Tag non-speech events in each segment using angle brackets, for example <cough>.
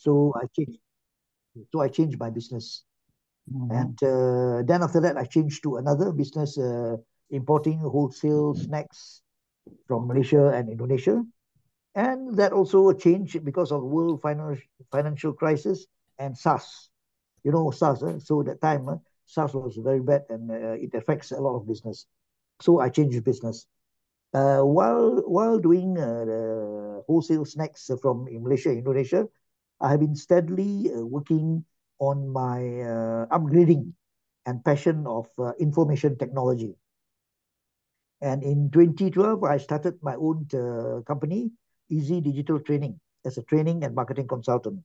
So I changed. So I changed my business. Mm-hmm. And uh, then after that, I changed to another business, uh, importing wholesale snacks from Malaysia and Indonesia. And that also changed because of world financial financial crisis and SARS. You know SARS. Eh? So that time, eh, SARS was very bad and uh, it affects a lot of business. So I changed business. Uh, while while doing uh, the wholesale snacks from Malaysia, Indonesia, I have been steadily uh, working on my uh, upgrading and passion of uh, information technology. And in 2012, I started my own company, Easy Digital Training, as a training and marketing consultant.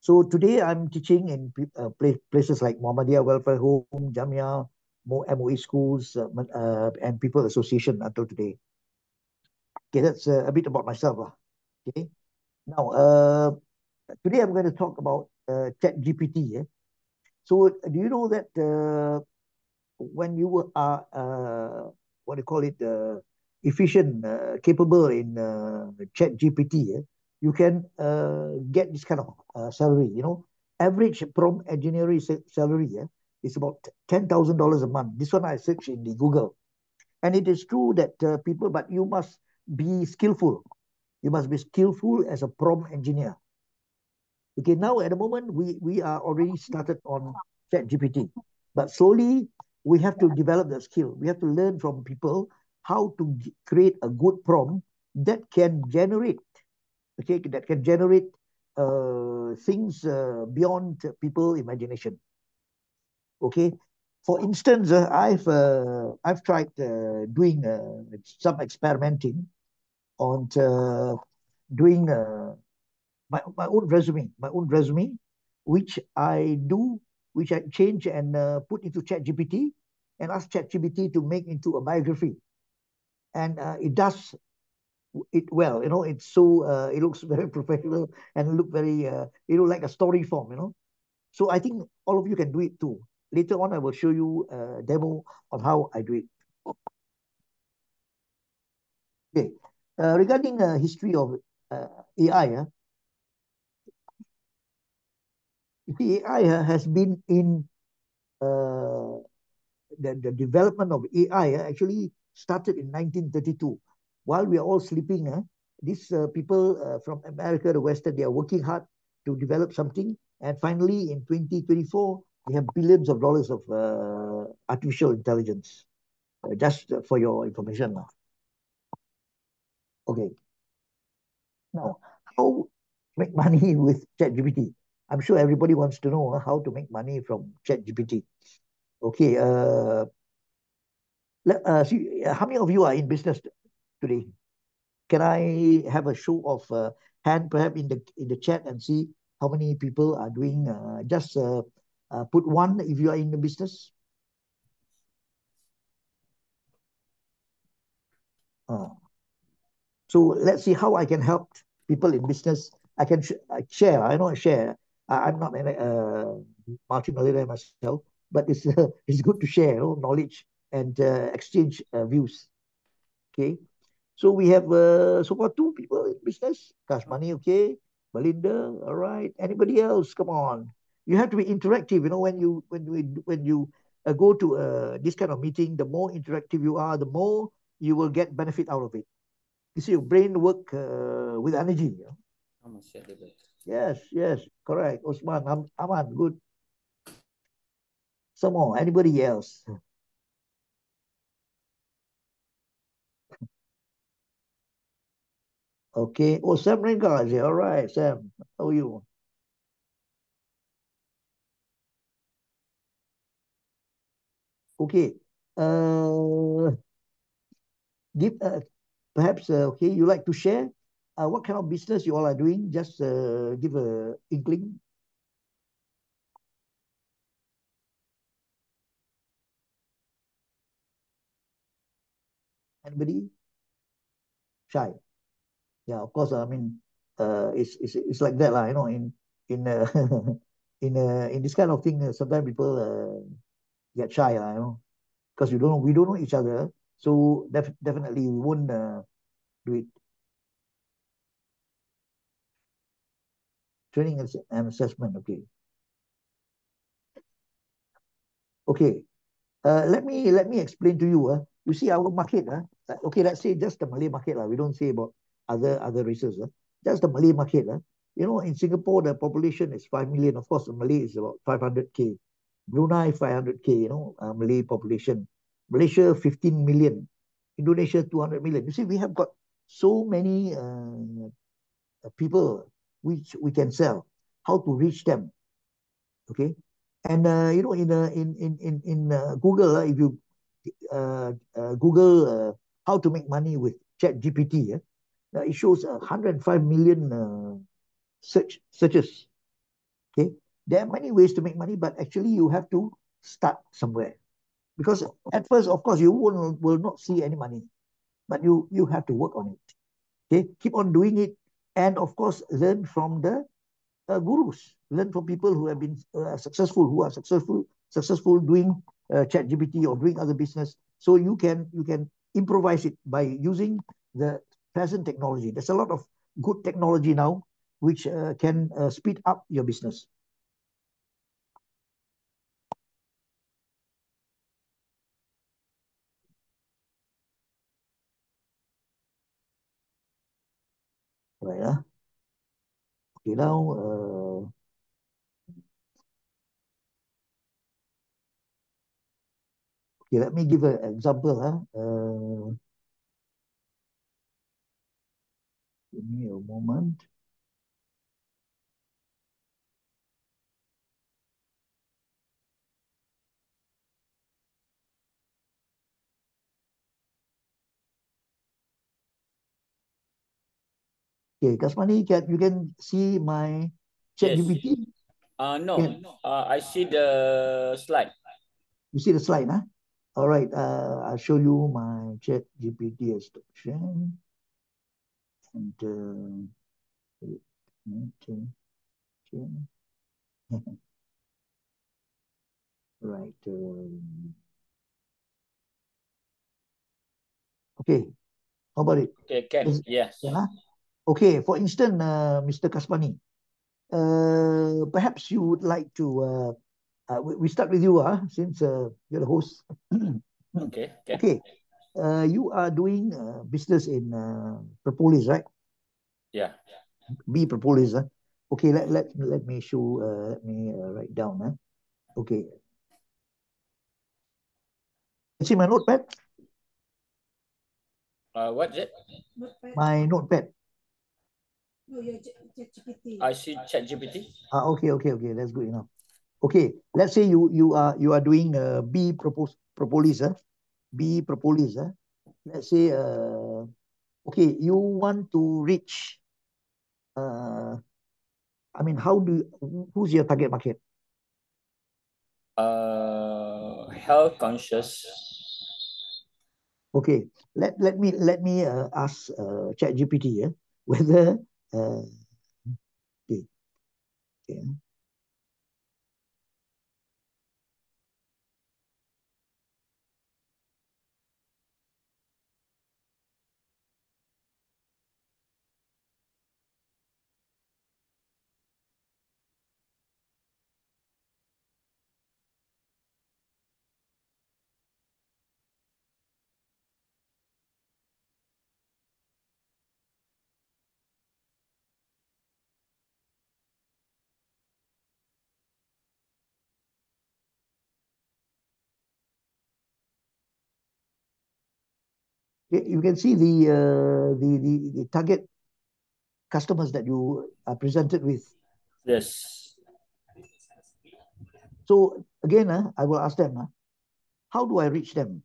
So today I'm teaching in uh, places like Muhammadiyah Welfare Home, Jamiyah, MOE schools, uh, uh, and People Association until today. Okay, that's a bit about myself. Okay. Now, today I'm going to talk about uh, Chat GPT. Eh? So, do you know that uh, when you are uh, what do you call it, uh, efficient, uh, capable in uh, Chat GPT, eh? you can uh, get this kind of uh, salary. You know, average prompt engineering salary eh, is about ten thousand dollars a month. This one I searched in the Google, and it is true that uh, people, but you must be skillful. You must be skillful as a prompt engineer. Okay, now at the moment we we are already started on Chat GPT, but slowly we have to develop the skill. We have to learn from people how to create a good prompt that can generate okay, that can generate uh, things uh, beyond people imagination. Okay, for instance, uh, I've uh, I've tried uh, doing uh, some experimenting on doing my my own resume, my own resume, which I do, which I change and put into ChatGPT and ask ChatGPT to make into a biography, and it does it well. You know, it's so uh, it looks <laughs> very professional and look very uh, you know like a story form. You know, so I think all of you can do it too. Later on, I will show you a demo on how I do it. Okay, uh, regarding uh, history of uh, AI, uh, the AI uh, has been in uh, the, the development of AI uh, actually started in 1932 while we are all sleeping, uh, these uh, people uh, from America, the Western, they are working hard to develop something. And finally, in 2024, we have billions of dollars of uh, artificial intelligence. Uh, just for your information. Okay. Now, how make money <laughs> with ChatGPT? I'm sure everybody wants to know uh, how to make money from ChatGPT. Okay. Uh, let, uh, see, how many of you are in business today. Can I have a show of uh, hand perhaps in the in the chat and see how many people are doing? Uh, just uh, uh, put one if you are in the business. Uh, so let's see how I can help people in business. I can sh share. I know share. I, am not a uh, multi-millionaire myself, but it's uh, <laughs> it's good to share you know, knowledge and uh, exchange uh, views. Okay. So we have uh, so far two people in business. Kasmani, okay. Belinda, all right. Anybody else? Come on. You have to be interactive. You know, when you when you when you uh, go to this kind of meeting, the more interactive you are, the more you will get benefit out of it. You see, your brain work with energy. You know? Yes, yes, correct. Osman, Am Aman, good. Some more. Anybody else? Okay. Oh, Sam Ringa is here. All right, Sam. How are you? Okay. Uh, give uh, perhaps uh, okay. You like to share uh, what kind of business you all are doing? Just uh, give a inkling. Anybody? Shy yeah, of course. I mean, uh, it's it's it's like that, lah. You know, in in uh, <laughs> in uh, in this kind of thing, uh, sometimes people uh, get shy. You know, because we don't know we don't know each other, so def definitely we won't uh, do it. Training and assessment. Okay. Okay. Uh, let me let me explain to you. Uh, you see our market. Uh, okay, let's say just the Malay market. Uh, we don't say about other other races. Uh, just the Malay market. Uh, you know, in Singapore, the population is 5 million. Of course, the Malay is about 500K. Brunei, 500K, you know, uh, Malay population. Malaysia, 15 million. Indonesia, 200 million. You see, we have got so many uh, people which we can sell. How to reach them? Okay, and uh, you know, in uh, in in in in uh, Google, uh, if you uh, uh, Google how to make money with Chat GPT, it shows uh, 105 million search searches. Okay, there are many ways to make money, but actually you have to start somewhere. Because at first, of course, you will, will not see any money, but you you have to work on it. Okay, keep on doing it, and of course, learn from the uh, gurus. Learn from people who have been uh, successful, who are successful, successful doing uh, Chat GPT or doing other business. So you can you can improvise it by using the present technology. There's a lot of good technology now which uh, can uh, speed up your business. Right. Uh. Okay, now uh, okay, let me give an example. Huh? Uh, give me a moment. Okay, Kasmani, can you can see my chat Yes. GPT? Uh, no, Can uh, I see the slide. you see the slide, huh? All right, uh, I'll show you my chat GPT instruction. And uh, okay, okay. <laughs> right. Um, okay, how about it? Okay, can. Yes. can, huh? Okay, for instance, uh, Mr. Kasmani, uh, perhaps you would like to, uh, uh, we, we start with you, uh, since uh, you're the host. <clears throat> Okay, can. Okay, uh, you are doing uh, business in uh, Propolis, right? Yeah. Bee Propolis. Uh. Okay, let, let, let me show, uh, let me uh, write down. Uh. Okay. See my notepad? Uh, what's it? My notepad. No, your ChatGPT. I see ChatGPT. Ah, okay, okay, okay. That's good enough. Okay, let's say you you are you are doing uh, B propos propolis, uh, bee propolis. Uh. Let's say, uh, okay, you want to reach. Uh, I mean, how do you, who's your target market? Uh, health conscious. Okay, let let me let me uh, ask uh, ChatGPT yeah, <laughs> whether uh, okay, okay. Okay, you can see the uh, the, the the target customers that you are presented with. Yes. So again, uh, I will ask them, uh, how do I reach them?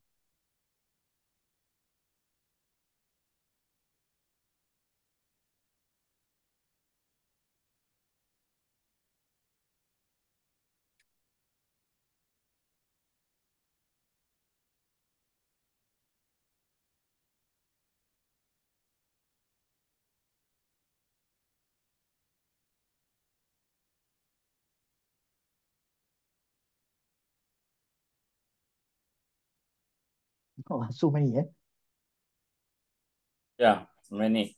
Oh, <laughs> so many, eh? Yeah, many.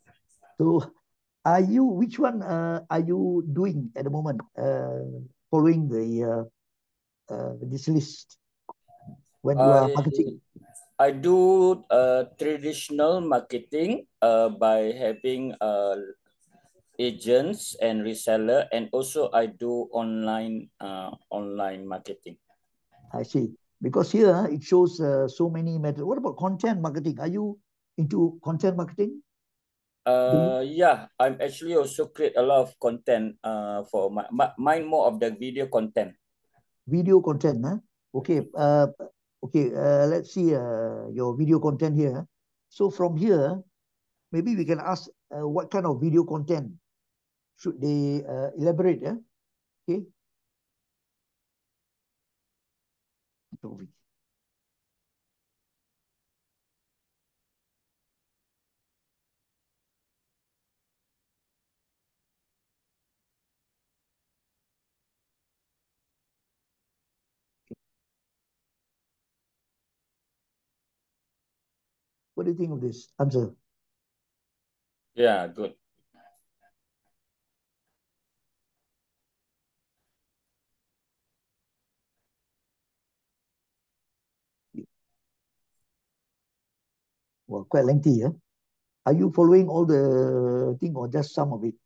So are you which one uh, are you doing at the moment? Uh, following the uh, uh, this list when you are I, marketing. I do uh, traditional marketing uh, by having uh, agents and reseller, and also I do online uh, online marketing. I see. Because here it shows uh, so many methods. What about content marketing? Are you into content marketing? Uh, yeah, I'm actually also create a lot of content uh, for my, my mine more of the video content. Video content, huh? Okay. Uh, okay. Uh, let's see uh, your video content here. So from here, maybe we can ask uh, what kind of video content should they uh, elaborate? Yeah. Okay. What do you think of this answer? Yeah, good. Well, quite lengthy, yeah. Are you following all the thing or just some of it?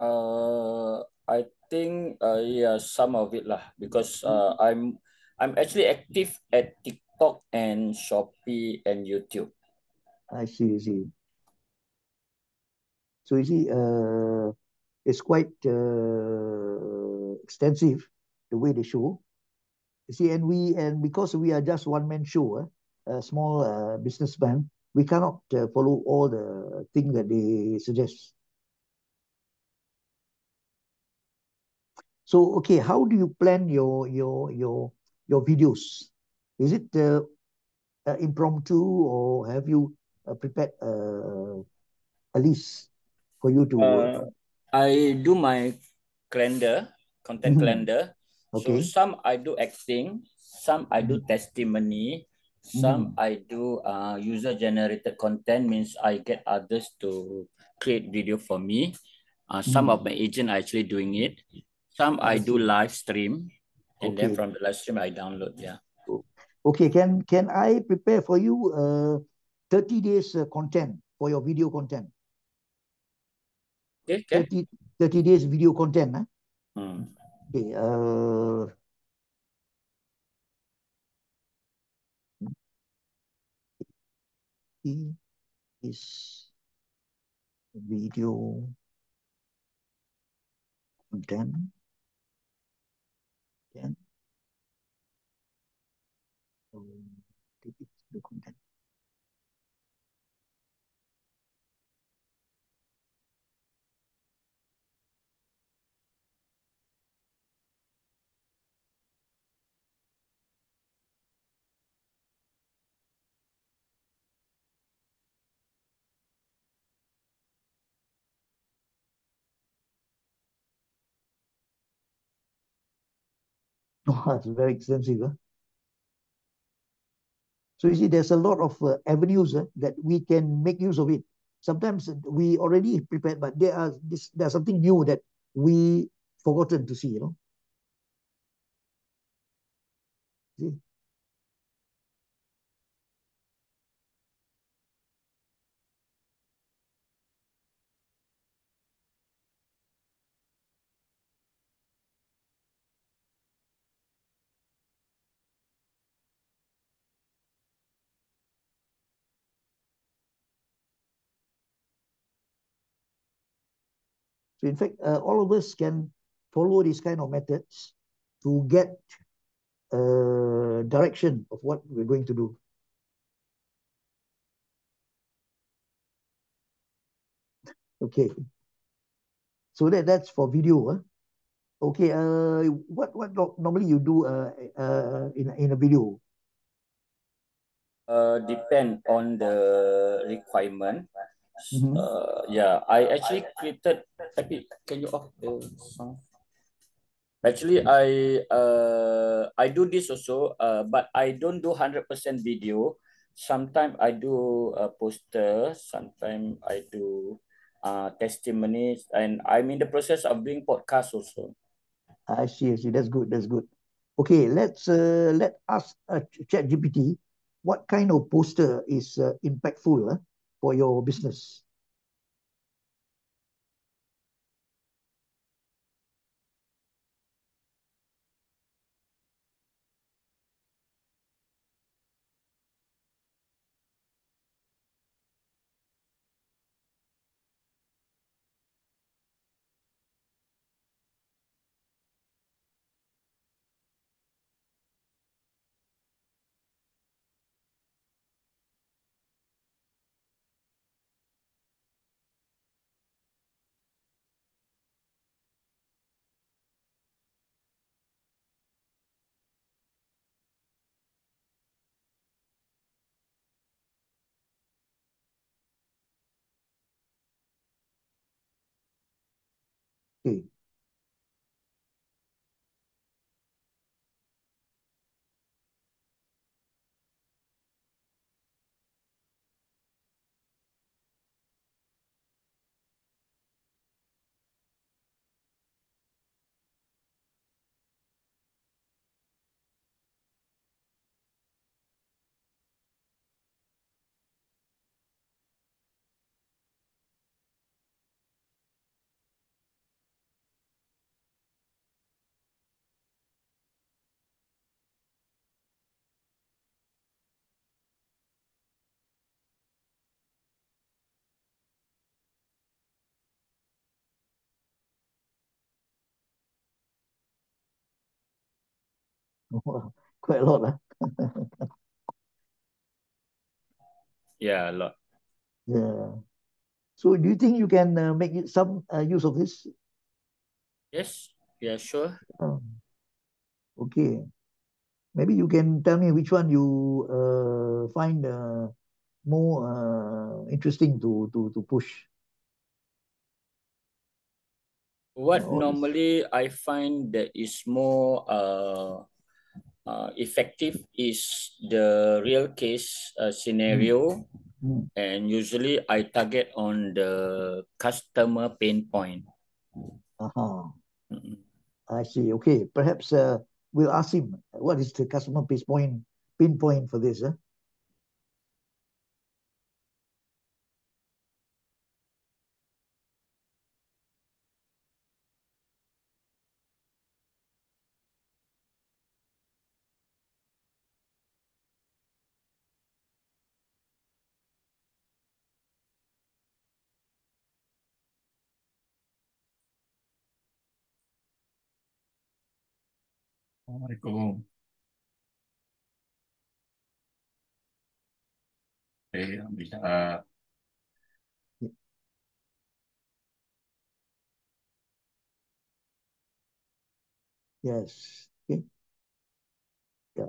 Uh, I think uh, yeah, some of it lah because uh, I'm I'm actually active at TikTok and Shopee and YouTube. I see, I see. So you see, uh, it's quite uh, extensive the way they show. You see, and we and because we are just one man show, a small uh, businessman, we cannot uh, follow all the things that they suggest. So okay, how do you plan your your your your videos? Is it uh, uh, impromptu or have you uh, prepared uh, a list for you to? Uh, I do my calendar, content Mhm. calendar. Okay. So some I do acting, some I do testimony, some I do uh, user generated content means I get others to create video for me. Uh, some Mm. of my agent are actually doing it. Some I do live stream, and then Okay. from the live stream I download. Yeah. Okay, can can I prepare for you uh 30 days uh, content for your video content? Okay. Okay. 30, 30 days video content, huh? Hmm. Okay, uh is video content. Then um, the content. Oh, it's very extensive. Huh? So you see, there's a lot of uh, avenues uh, that we can make use of it. Sometimes we already prepared, but there are this there's something new that we forgotten to see. You know. See? So in fact, uh, all of us can follow these kind of methods to get uh, direction of what we're going to do. Okay. So that that's for video. Huh? Okay. Uh, what what no- normally you do uh, uh, in in a video? Uh, depend on the requirement. Mhm. Uh, yeah, I actually created. Tapi, can you off the sound? Actually, I uh I do this also. Uh, but I don't do hundred percent video. Sometimes I do a poster. Sometimes I do uh, testimonies, and I'm in the process of doing podcasts also. I see, I see. That's good. That's good. Okay, let's uh, let us uh, chat GPT. What kind of poster is uh, impactful uh, for your business? Okay. <laughs> Quite a lot. Huh? Yeah, a lot. Yeah. So do you think you can uh, make some uh, use of this? Yes, yeah, sure. Um, okay. Maybe you can tell me which one you uh, find uh, more uh, interesting to, to, to push. What normally I find that is more uh, uh, effective is the real case uh, scenario, Mm. and usually I target on the customer pain point. Uh-huh. Mm. I see. Okay. Perhaps uh, we'll ask him what is the customer pain point, pinpoint for this. Huh? Assalamualaikum. Eh, bisa Yes. Okay. Yeah.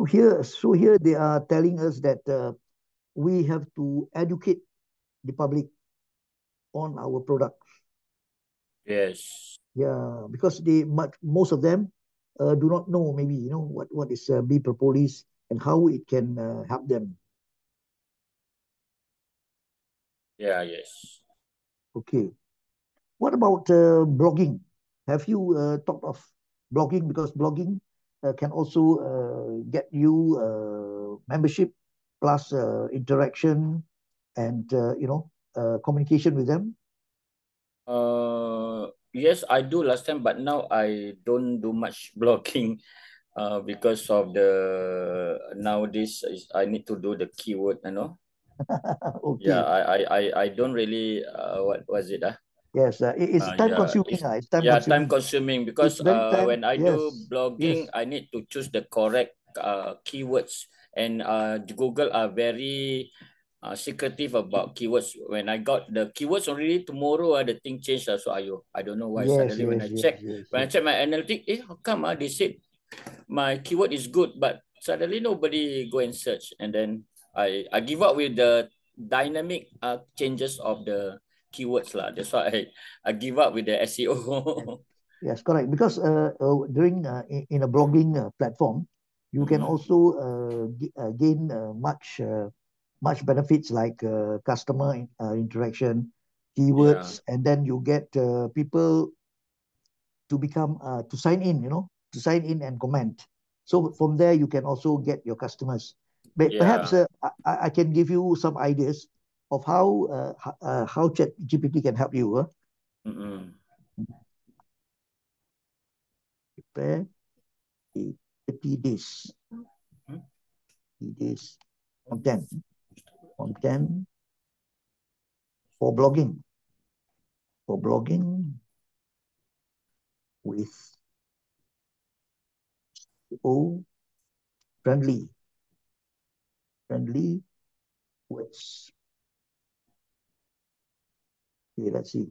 So here, so here they are telling us that uh, we have to educate the public on our product. Yes. Yeah, because they much most of them uh, do not know maybe you know what what is uh, bee propolis and how it can uh, help them. Yeah, yes. Okay. What about uh, blogging? Have you uh, thought of blogging because blogging can also uh, get you uh, membership plus uh, interaction and uh, you know uh, communication with them. Uh, yes, I do last time, but now I don't do much <laughs> blogging uh, because of the nowadays is I need to do the keyword, you know. <laughs> okay. Yeah, I I I I don't really uh what was it ah? Yes, uh, it- it's Uh, time yeah, consuming. it's- uh, It's time yeah, consuming. time consuming because uh time- when I do blogging, yes. I need to choose the correct uh keywords and uh Google are very uh secretive about keywords. When I got the keywords already tomorrow, uh, the thing changed. Uh, so I I don't know why Yes, suddenly when yes, I check yes, when I check my analytics, eh, how come uh, they said my keyword is good, but suddenly nobody go and search, and then I I give up with the dynamic uh changes of the keywords lah. That's why I I give up with the SEO. <laughs> Yes, correct. Because uh, uh, during uh, in, in a blogging uh, platform, you can Mhm. also uh, g- uh, gain uh, much uh, much benefits like uh, customer in- uh, interaction, keywords, and then you get uh, people to become uh, to sign in. You know, to sign in and comment. So from there, you can also get your customers. But perhaps uh, I, I can give you some ideas of how uh, uh, how ChatGPT can help you. Uh. Mm-mm. prepare the 30 days. Hmm? 30 days content. Content for blogging. For blogging with SEO friendly. Friendly words. Let's see.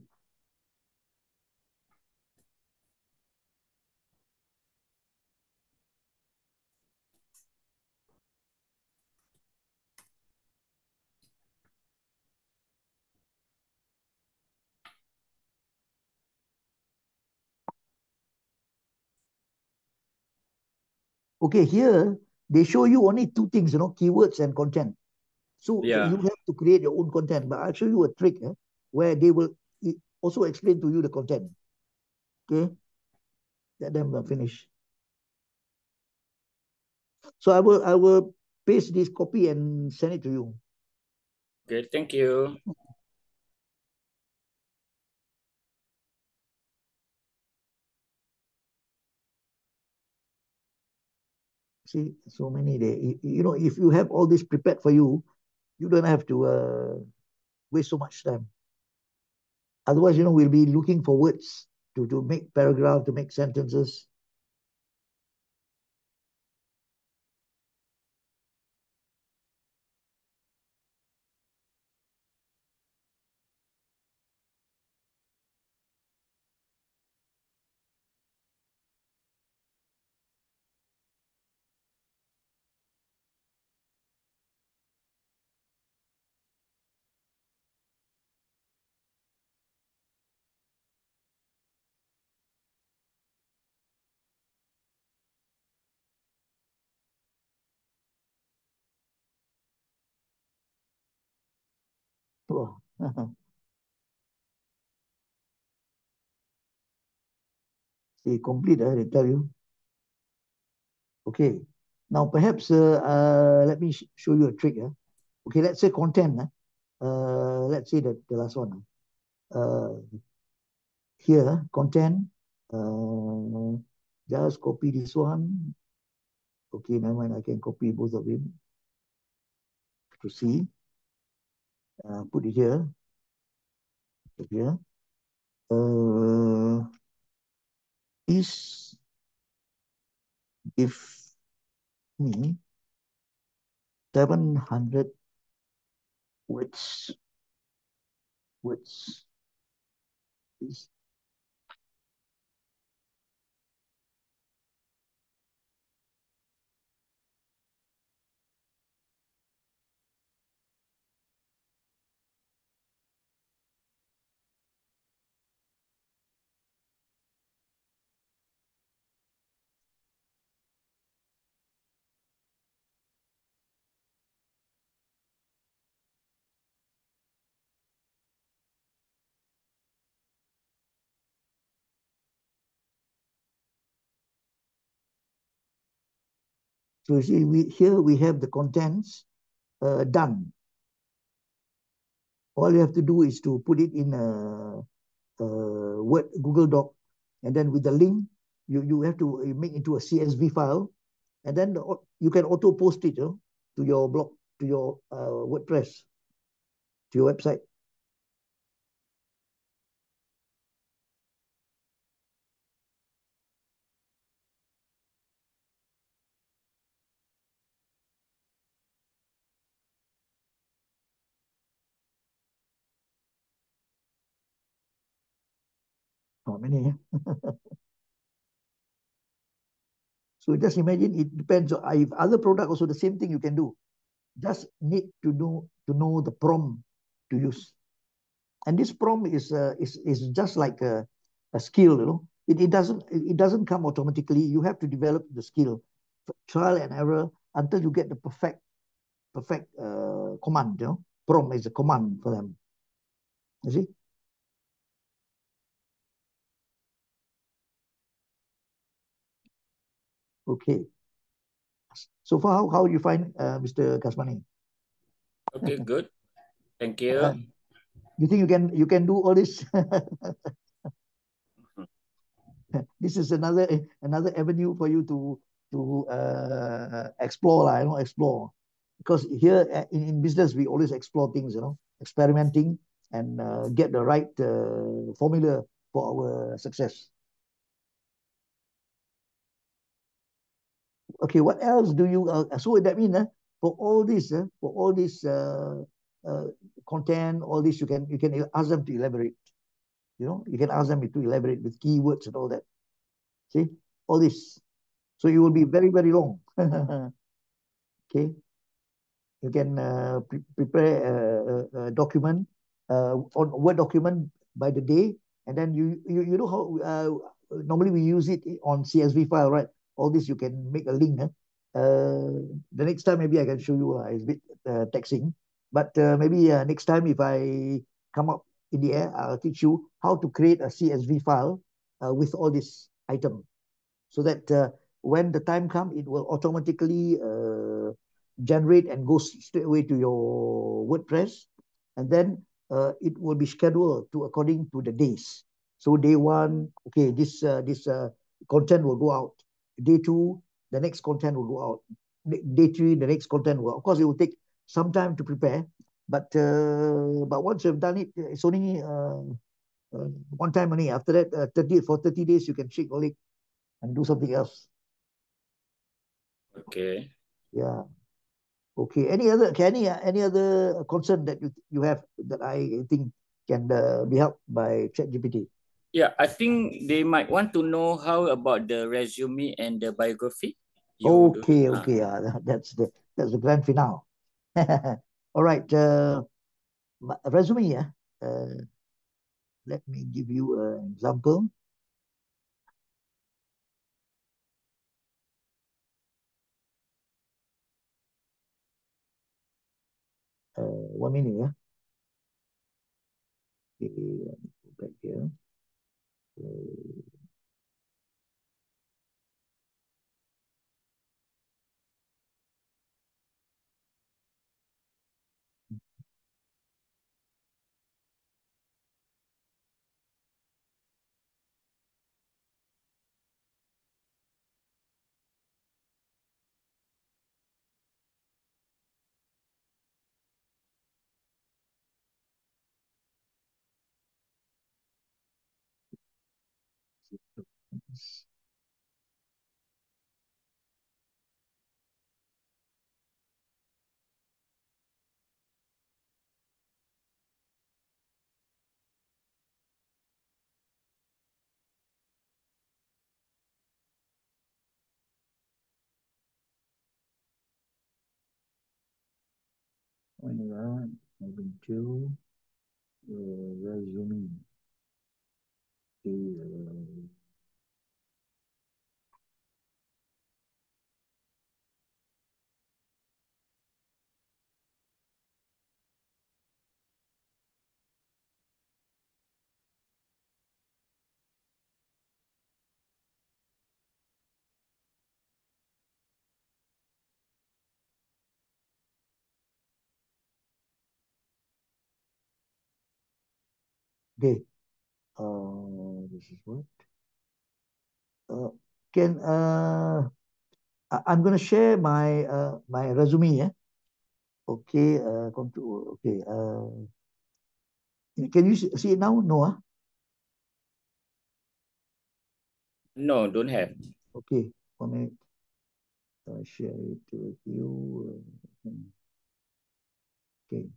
Okay, here they show you only two things, you know, keywords and content. So, so Yeah. you have to create your own content. But I'll show you a trick eh, where they will also explain to you the content. Okay, let them uh, finish. So I will I will paste this copy and send it to you. Okay, thank you. See, so many there. You, you know, if you have all this prepared for you, you don't have to uh, waste so much time. Otherwise, you know, we'll be looking for words to, to make paragraph, to make sentences. <laughs> See, complete, uh, they tell you. Okay. Now, perhaps uh, uh, let me sh show you a trick. Uh. Okay, let's say content. Uh, uh, let's say the, the last one. Uh, here, content. Uh, just copy this one. Okay, never mind. I can copy both of them to see. Uh, put it here. Put here. Uh, is give me 700 words. Words. Is So you see, we here we have the contents uh, done. All you have to do is to put it in a, a Word Google Doc, and then with the link, you you have to you make into a CSV file, and then the, you can auto post it you know, to your blog to your uh, WordPress. to your website. How many? eh? <laughs> so just imagine it depends if other product also the same thing you can do. Just need to know to know the prompt to use. And this prompt is uh, is is just like a, a skill, you know. It, it doesn't it doesn't come automatically. You have to develop the skill, trial and error until you get the perfect perfect uh, command. You know, prompt is a command for them. You see. Okay. So far, how, how you find uh, Mr. Kasmani? Okay, <laughs> good. Thank you. Uh, you think you can you can do all this? <laughs> <laughs> this is another another avenue for you to to uh, explore, lah, you know, explore. Because here uh, in, in business, we always explore things, you know, experimenting and uh, get the right uh, formula for our success. Okay, what else do you? Uh, so that means uh, for all this, uh, for all this uh, uh, content, all this, you can you can ask them to elaborate. You know, you can ask them to elaborate with keywords and all that. See, all this. So it will be very very long. <laughs> okay, you can uh, pre prepare a, a, a document, uh, on Word document by the day, and then you you you know how uh, normally we use it on CSV file, right? All this you can make a link. Eh? Uh, the next time maybe I can show you. Uh, it's a bit uh, taxing, but uh, maybe uh, next time if I come up in the air, I'll teach you how to create a CSV file uh, with all this item, so that uh, when the time comes, it will automatically uh, generate and go straight away to your WordPress, and then uh, it will be scheduled to according to the days. So day one, okay, this uh, this uh, content will go out day two, the next content will go out. Day three, the next content will. Of course, it will take some time to prepare, but uh, but once you've done it, it's only uh, uh, one time only. After that, uh, 30 for 30 days, you can shake your leg and do something else. Okay. Yeah. Okay. Any other can any any other concern that you you have that I think can uh, be helped by ChatGPT? Yeah, I think they might want to know how about the resume and the biography. You Okay, ah, okay. Uh, that's the that's the grand finale. <laughs> All right. Uh, resume. Yeah. Uh, let me give you an example. Uh, one minute. Yeah. Okay, let me go back here. Uh, One round, moving to uh, resume. Okay, uh, Okay. Uh, this is what? Uh, can uh, I'm gonna share my uh my resume. Yeah. Okay. Uh, come to okay. Uh, Can you see it now? No, ah? No, don't have. Okay, connect. Uh, share it with you. uh, hmm. Okay.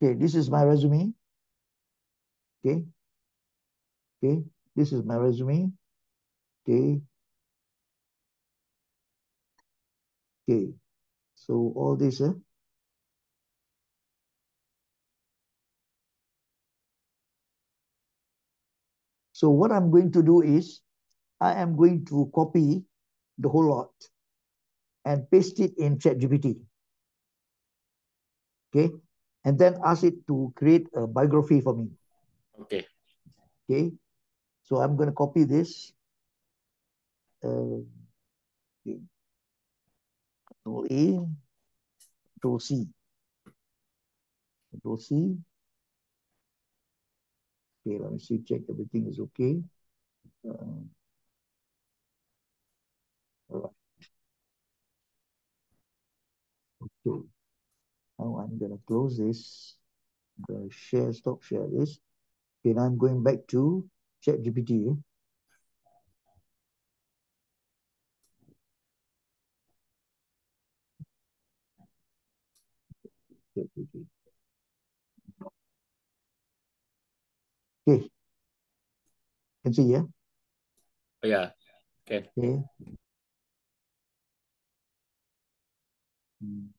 Okay, this is my resume. Okay. Okay, this is my resume. Okay. Okay. So all this, uh, so what I'm going to do is I am going to copy the whole lot and paste it in ChatGPT. Okay. And then ask it to create a biography for me. Okay. Okay. So I'm going to copy this. Uh, okay. Control A, Control C. Control C. Okay, let me see, check everything is okay. Uh, all right. Okay. Now I'm gonna close this. I'm gonna share, stop share this. Okay, now I'm going back to ChatGPT. ChatGPT. Okay. Can see, yeah? Oh, yeah. Okay. Okay. Hmm.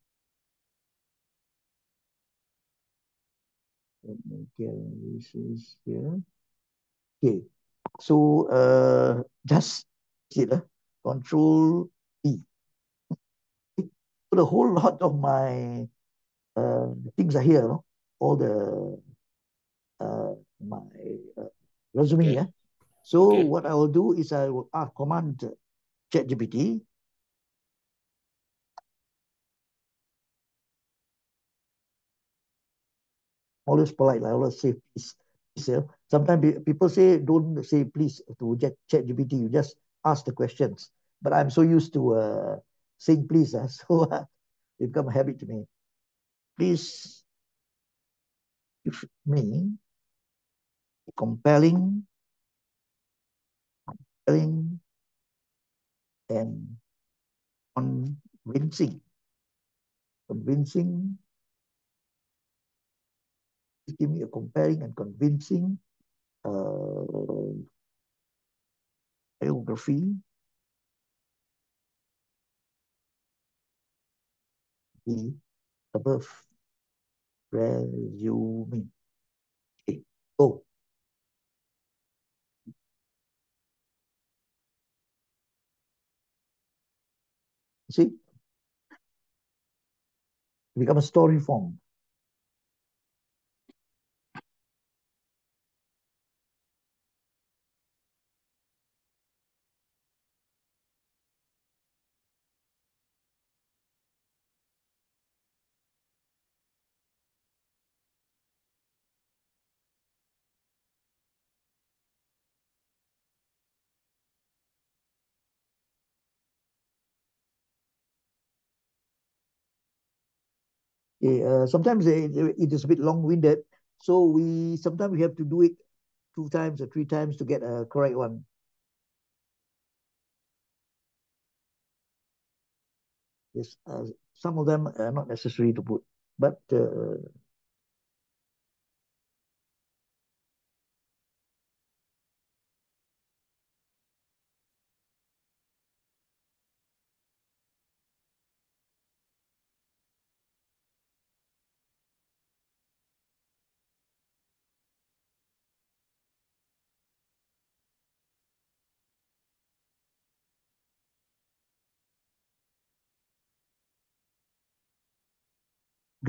Let me get this is here. Okay. So uh just uh, control E. So the whole lot of my uh things are here, no? all the uh my uh, resume, Okay. yeah. So Okay. what I will do is I will ask command ChatGPT. Always polite, like always say please. please yeah. Sometimes people say don't say please to Chat ChatGPT. You just ask the questions. But I'm so used to uh, saying please, uh, <laughs> so uh, it become a habit to me. Please give me compelling, compelling, and convincing. Convincing. Give me a compelling and convincing uh, biography. The above resume. Okay. Oh, see, become a story form. Uh, sometimes it, it is a bit long-winded, so we sometimes we have to do it two times or three times to get a correct one. Yes, uh, some of them are not necessary to put, but uh,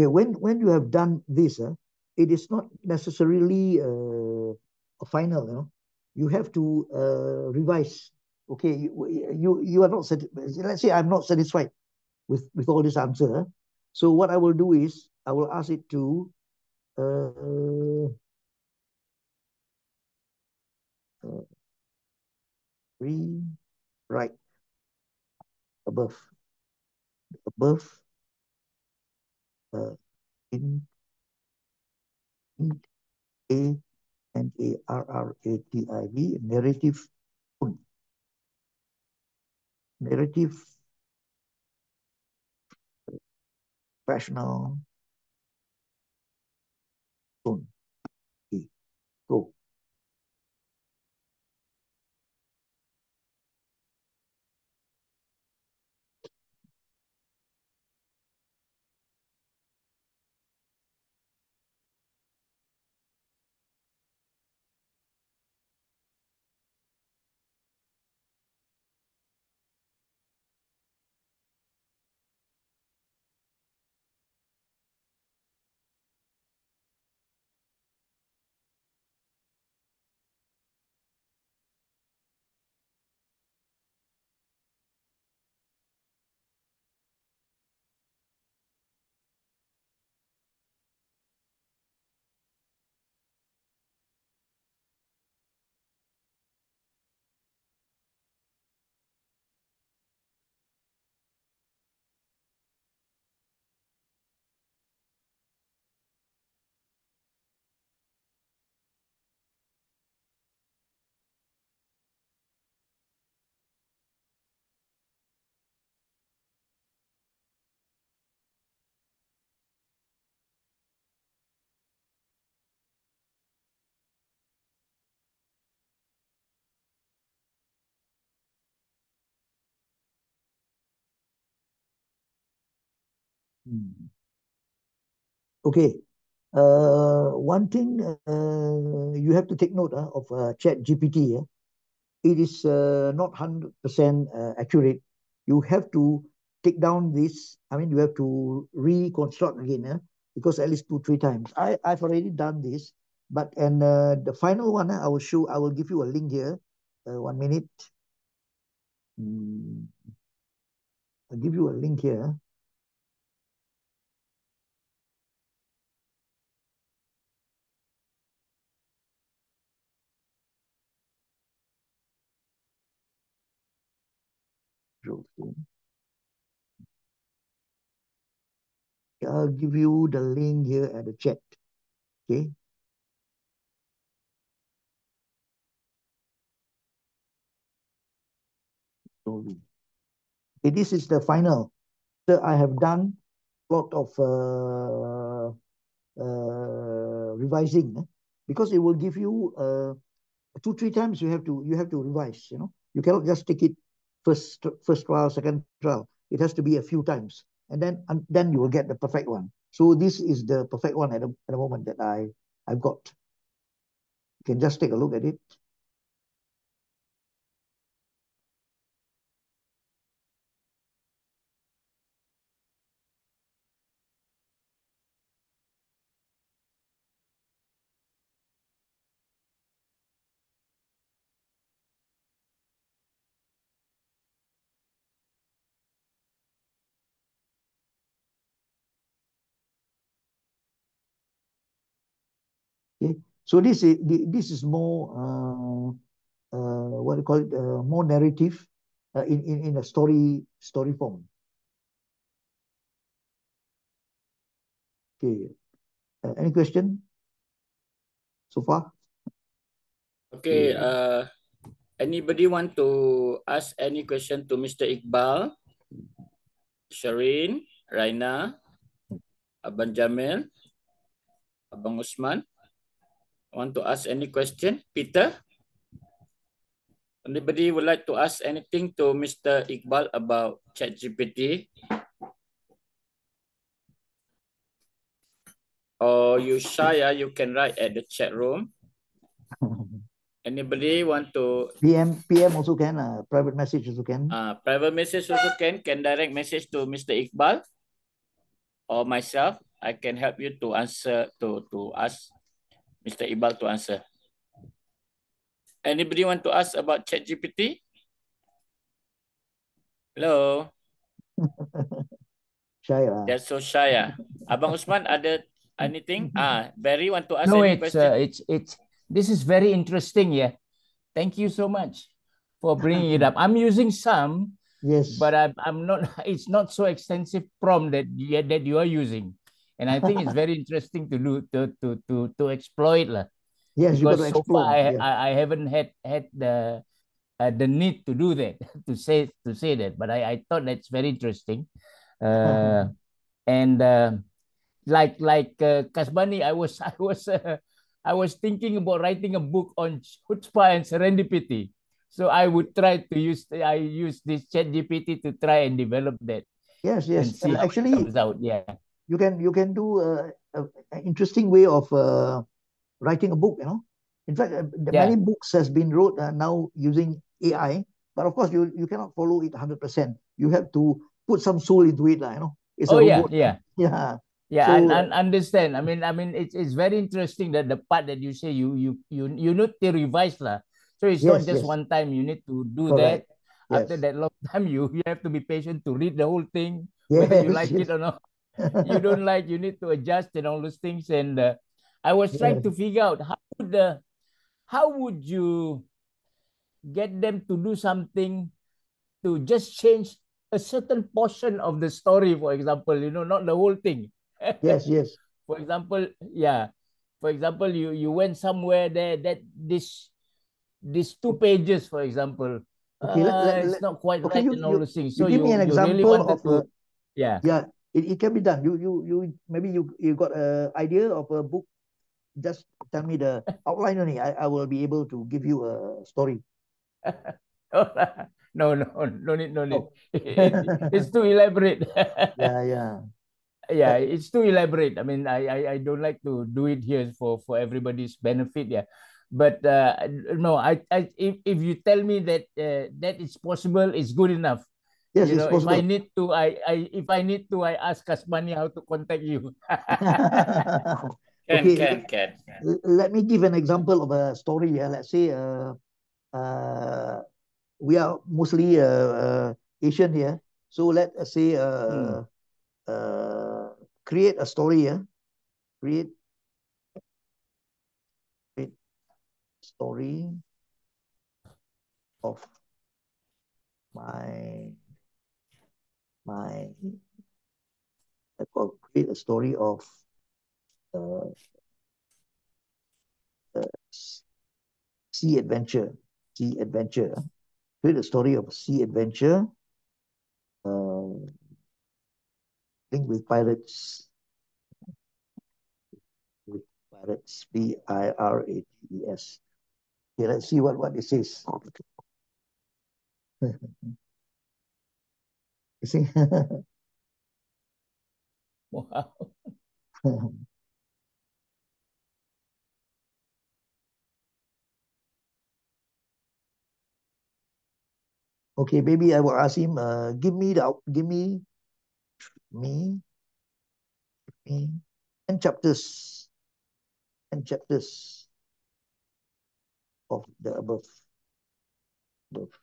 okay, when when you have done this, uh, it is not necessarily uh, a final. You know, you have to uh, revise. Okay, you you you are not let's say I'm not satisfied with with all this answer. So what I will do is I will ask it to uh, uh, rewrite above. Above uh, in, in A N A R R A T I V narrative narrative professional tone. Okay. Okay. Uh, one thing uh, you have to take note uh, of uh, Chat GPT. Uh, it is uh, not 100% uh, accurate. You have to take down this. I mean, you have to reconstruct again uh, because at least two, three times. I, I've already done this. But and uh, the final one, uh, I will show, I will give you a link here. Uh, one minute. Hmm. I'll give you a link here. I'll give you the link here at the chat. Okay. Okay, this is the final. So I have done a lot of uh, uh, revising eh? because it will give you uh, two, three times you have to you have to revise, you know. You cannot just take it first first trial, second trial. It has to be a few times, and then and then you will get the perfect one. So this is the perfect one at the, at the moment that I I've got. You can just take a look at it. Okay, so this is this is more uh, uh, what do you call it? Uh, more narrative uh, in in in a story story form. Okay, uh, any question so far? Okay. Uh, anybody want to ask any question to Mr. Iqbal, Shireen, Raina, Abang Jamil, Abang Usman? Want to ask any question? Peter? Anybody would like to ask anything to Mr. Iqbal about ChatGPT? Or you shy, uh, you can write at the chat room. Anybody want to PM PM also can. Uh, private message also can. uh, private message also can, can direct message to Mr. Iqbal or myself. I can help you to answer to to ask Mr. Iqbal to answer. Anybody want to ask about ChatGPT? Hello. <laughs> Shy lah. That's so shy. Ah. Abang Usman ada anything? <laughs> Ah, Barry want to ask No, any it's question? uh, it's it's this is very interesting. Yeah, thank you so much for bringing it up. I'm using some Yes. but I'm I'm not. <laughs> It's not so extensive prompt that you, that you are using, and I think it's very interesting to do to to to to exploit lah. yes, you got to so far. I, Yeah. I I haven't had had the uh, the need to do that <laughs> to say to say that, but I I thought that's very interesting, uh, and uh, like like uh, Kasmani, I was <laughs> I was uh, I was thinking about writing a book on chutzpah and serendipity. So I would try to use I use this chat GPT to try and develop that Yes, and yes. see And it actually, comes out. Yeah. You can you can do a, a, an interesting way of uh, writing a book. You know, in fact, uh, Yeah. many books has been wrote uh, now using AI. But of course, you you cannot follow it hundred percent. You have to put some soul into it, lah. You know, it's Oh a yeah, yeah. <laughs> Yeah. Yeah, So- and, and understand. I mean, I mean, it's it's very interesting that the part that you say you you you you need to revise lah. So it's not just yes. one time. You need to do Correct. that. After Yes. that long <laughs> time, you you have to be patient to read the whole thing, whether you like yes. it or not. You <laughs> don't like, you need to adjust and all those things. And uh, I was trying Yes. to figure out how would the how would you get them to do something to just change a certain portion of the story, for example, you know, not the whole thing. <laughs> Yes, yes. for example yeah for example you you went somewhere there that this these two pages for example Okay, uh, let- it's not quite okay, right you- and all you- those things you so give you, me an you really example wanted of to a- yeah Yeah, it, it can be done. You you you maybe you you got a idea of a book. Just tell me the <laughs> outline only. I, I will be able to give you a story. <laughs> <laughs> no no no need no need Oh. it's too elaborate Yeah, yeah. yeah it's too elaborate i mean I, I i don't like to do it here for for everybody's benefit yeah but uh no i i if, if you tell me that uh, that it's possible it's good enough Yes, you it's know if i need to i i if i need to i ask kasmani how to contact you <laughs> Can, Okay, can, can. L- Let me give an example of a story. Yeah, let's say uh, uh, we are mostly uh, uh, Asian here. So let us say uh, uh, create a story. Yeah, create create story of my my I create a story of uh, uh, sea adventure. Sea adventure. Create a story of sea adventure. Uh, link with pirates. With pirates. P I R A T E S. Okay, let's see what, what it says. <laughs> you <laughs> see? wow Okay, maybe I will ask him, uh, give me the, give me, me, me, 10 chapters, 10 chapters of the above. above.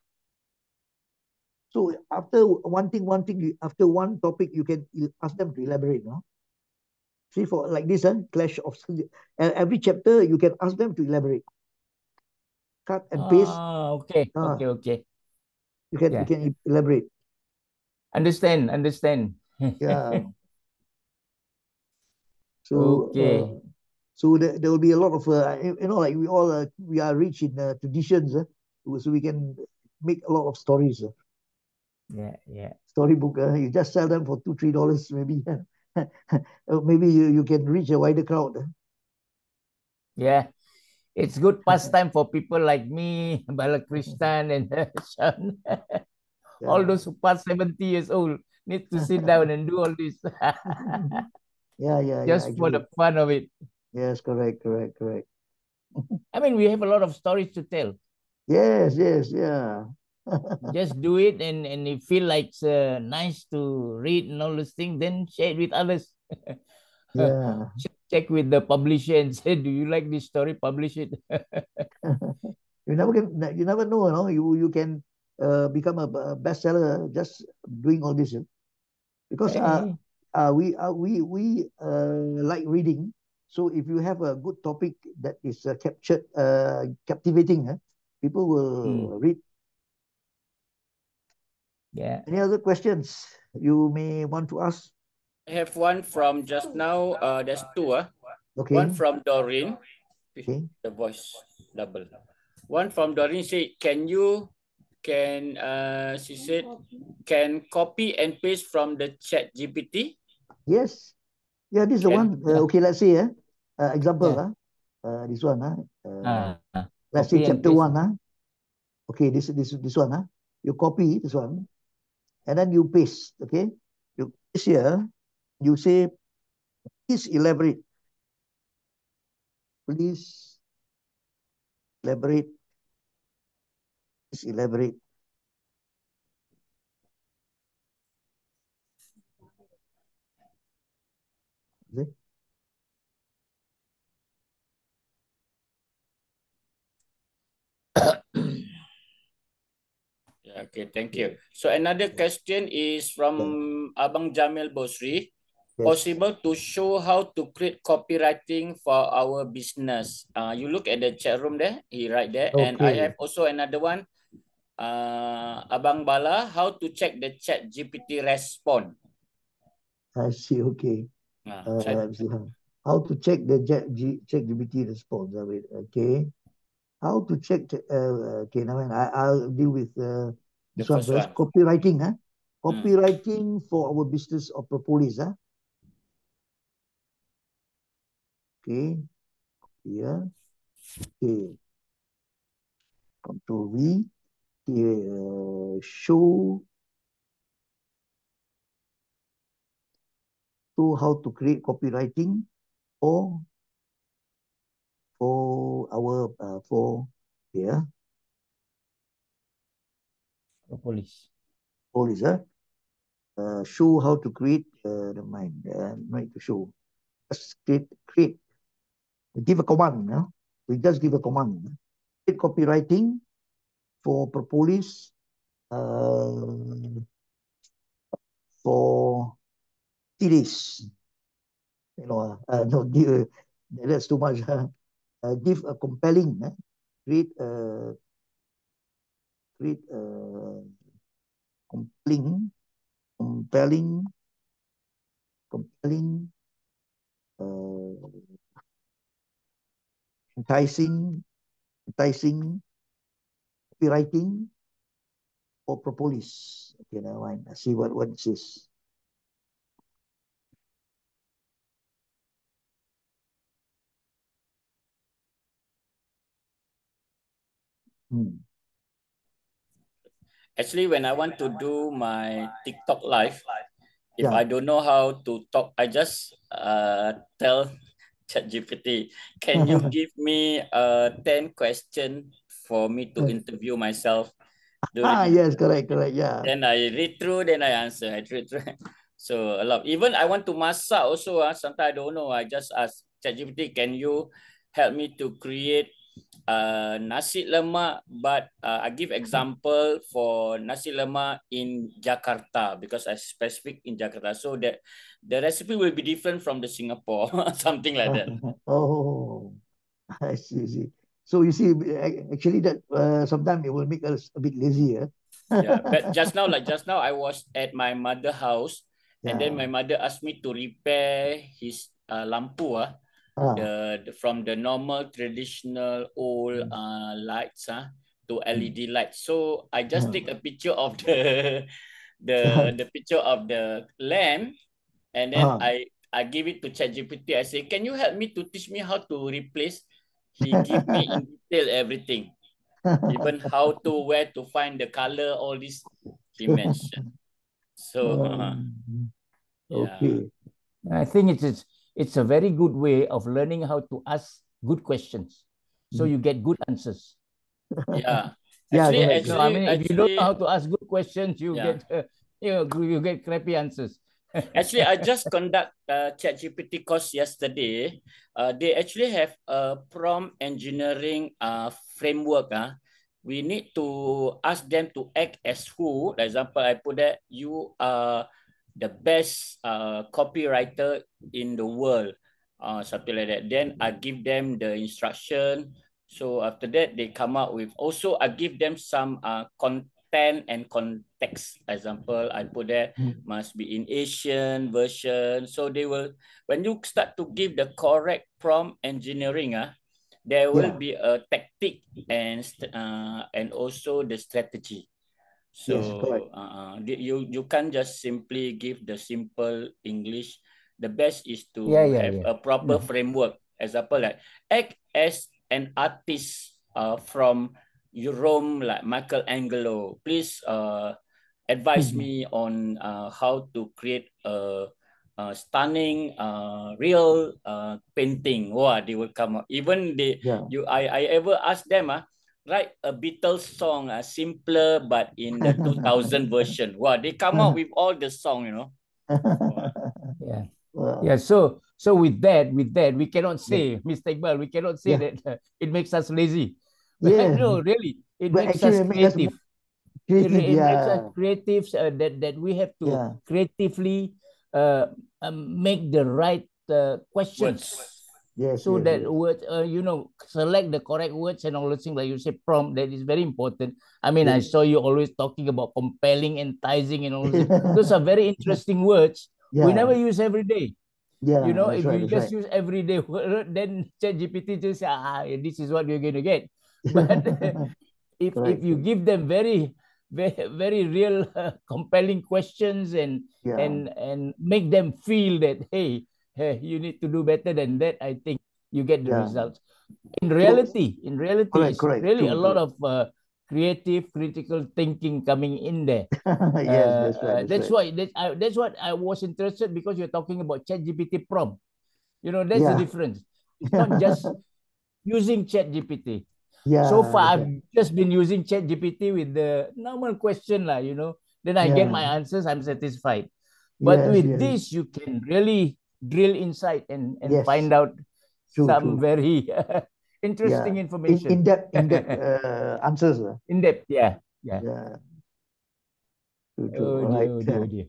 So after one thing, one thing, you- after one topic, you can ask them to elaborate, no? See, for like this, huh? Clash of, every chapter, you can ask them to elaborate. Cut and paste, ah okay Ah. okay okay you can, yeah. you can elaborate. understand understand Yeah. <laughs> So, Okay. uh, so there, there will be a lot of, uh, you know, like we all, uh, we are rich in uh, traditions, uh, so we can make a lot of stories. Yeah yeah storybook, uh, you just sell them for two, three dollars, maybe. <laughs> Maybe you, you can reach a wider crowd. Yeah, it's good <laughs> pastime for people like me, <laughs> Balakrishnan, and Sean. All those who past 70 years old need to sit down and do all this Yeah, yeah, yeah. just for the fun of it. yes, correct, correct, correct. I mean, we have a lot of stories to tell. Yes, yes, yeah. Just do it, and and you feel like it's uh, nice to read and all those things, then share it with others. <laughs> Yeah. Check- with the publisher and say, "Do you like this story? Publish it." <laughs> You never can, you never know, you know, you, you can uh, become a, a bestseller just doing all this. uh. Because uh, Hey, uh, we uh, we we uh, like reading. So if you have a good topic that is uh, captured, uh, captivating, uh, people will Hmm. read. Yeah. Any other questions you may want to ask? I have one from just now. Uh, there's two. Uh. Okay. One from Doreen. Okay. The voice double. One from Doreen say, can you, can, uh, she said, can copy and paste from the chat GPT? Yes. Yeah, this is the one. Uh, okay, let's see. uh, uh, example, Yeah. uh, uh, this one, uh, uh, Uh, let's see chapter one, uh, okay, this this this one, uh, you copy this one, and then you paste, okay, you paste here, you say, please elaborate, please elaborate, please elaborate. Yeah, okay, thank you. So another question is from Abang Jamil Bosri. Possible to show how to create copywriting for our business. Uh, you look at the chat room there, he write there. And I have also another one. Uh, Abang Bala, how to check the chat GPT respond. I see, okay. Uh, Uh, see how, to check the G, check GPT response. Uh, wait, okay. How to check, uh, okay, now I, I'll deal with uh, The this one first. Copywriting, huh? Copywriting for our business of propolis, huh? Okay. Here. Okay. Control V. Okay, uh, show. Show how to create copywriting for for our uh, for here Propolis. police huh? uh, show how to create uh, the mind. Uh, not to show. Just create create. Give a command no? we just give a command create copywriting for propolis uh, for series you know uh, <laughs> no give, that's too much uh, uh, give a compelling uh, create a create a compelling compelling compelling uh, enticing enticing copywriting for propolis. Okay now I see what what it says. Hmm. Actually, when I want to do my TikTok live, if Yeah. I don't know how to talk, I just uh, tell <laughs> ChatGPT, can you <laughs> give me uh, 10 questions for me to interview myself? ah yes correct correct yeah Then I read through, then I answer. I read through. <laughs> So a lot. Even I want to masak also. Uh, sometimes I don't know. I just ask ChatGPT, can you help me to create uh, nasi lemak? But uh, I give example for nasi lemak in Jakarta because I specific in Jakarta. So that the recipe will be different from the Singapore, <laughs> something like that. <laughs> oh I see, I see. So you see, ac- actually, that uh, sometimes it will make us a bit lazy. Eh? yeah, but <laughs> just now, like just now, I was at my mother house, and then Yeah. my mother asked me to repair his uh, lampu ah, Ah, the, the from the normal traditional old Mm. uh lights ah to LED lights. So I just Mm. take a picture of the <laughs> the <laughs> the picture of the lamp, and then Ah. I I give it to ChatGPT. I say, can you help me to teach me how to replace? He <laughs> give me in detail everything. even how to where to find the color, all this he mentioned. So Um, yeah. okay. I think it's, it's it's a very good way of learning how to ask good questions, so Mm. you get good answers. yeah. Yeah, <laughs> Actually, correct. So actually, I mean, if you don't know how to ask good questions, you Yeah. get uh, <laughs> you know you get crappy answers. <laughs> actually, I just conduct uh, ChatGPT course yesterday. Uh, they actually have a prompt engineering uh, framework. Uh. We need to ask them to act as who. For example, I put that you are the best uh, copywriter in the world, uh, something like that. Then I give them the instruction. So after that, they come up with. Also, I give them some uh, content and context. Example, I put there Mm. must be in Asian version. So they will, when you start to give the correct prompt engineering, ah, there will Yeah. be a tactic and uh, and also the strategy. So Yes, correct. uh, the- you you can't just simply give the simple English. The best is to Yeah, yeah, have yeah. a proper Mm. framework. Example, like act as an artist uh, from Rome, like Michelangelo. Please uh, advise Mhm. me on uh, how to create a, a stunning, uh, real uh, painting. Wow, they will come up. Even they, Yeah. you, I, I ever ask them, ah, write a Beatles song, uh, simpler but in the <laughs> 2000 version. Wow, they come out <laughs> with all the song, you know. <laughs> Yeah. Wow. Yeah. So so with that, with that, we cannot say, Mr. Iqbal, we cannot say Yeah. that uh, it makes us lazy. Yeah. no, really, it But makes us it make us creative. It, Creative, it makes us yeah. creatives uh, that that we have to Yeah. creatively uh, um, make the right uh, questions. Words. Yes, so yes, that yes. words, uh, you know, select the correct words and all those things. Like you say, prompt. That is very important. I mean, I saw you always talking about compelling, enticing, and all those. <laughs> Those are very interesting words. We never use every day. Yeah, you know, if right, you just right. use everyday word, <laughs> then ChatGPT just say, ah, this is what you're going to get. <laughs> But if if you give them very very very real compelling questions and Yeah. and and make them feel that hey, hey you need to do better than that i think you get the Yeah. results. In reality in reality Correct, correct. really a lot of uh, creative critical thinking coming in there. <laughs> Yes, Uh, that's right, uh, that's that's right. why that, I, that's what i was interested because you're talking about chat gpt prompt. You know that's the difference. <laughs> It's not just using chat gpt Yeah, so far that's I've just been using chat gpt with the normal question lah, you know. Then i get my answers i'm satisfied. But Yes, with yes. this you can really drill inside and and Yes. find out True, some true. very <laughs> interesting Yeah. In information in depth in depth <laughs> uh, answers. Uh. in depth yeah yeah Yeah. True, true. oh All dear right. oh dear oh dear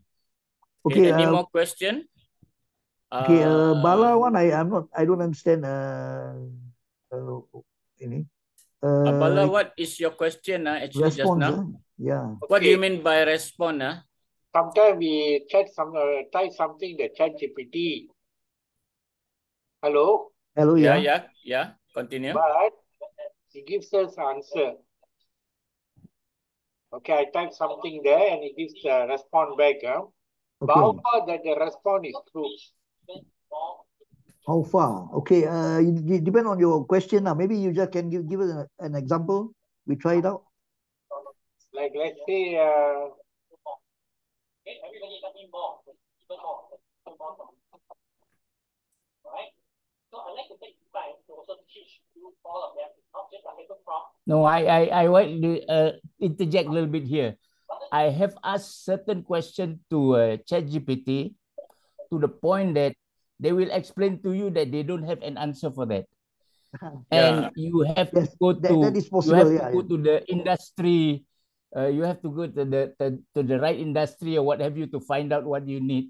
Okay, any uh, more question? okay, uh, Bala Uh, one I I'm not I don't understand uh, uh ini. uh, Bala, Uh, what is your question uh, actually just response, now? uh, yeah. What do you Okay. mean by respond? Uh? Sometimes we chat some uh, type something that chat GPT. Hello, Hello, Yeah, yeah. yeah, yeah. Continue. but it gives us answer. Okay, I type something there and it gives the response back. Huh? But how far that the response is true? How far? Okay, uh, it it depend on your question now. Maybe you just can give give us an, an example. We try it out. Like let's say, uh, No, I I I want to uh, interject a little bit here. I have asked certain questions to uh, ChatGPT to the point that they will explain to you that they don't have an answer for that, and you have to Yes, go that, to that is you possible. have to Yeah, go yeah. to the industry. Uh, you have to go to the, the to the right industry or what have you to find out what you need.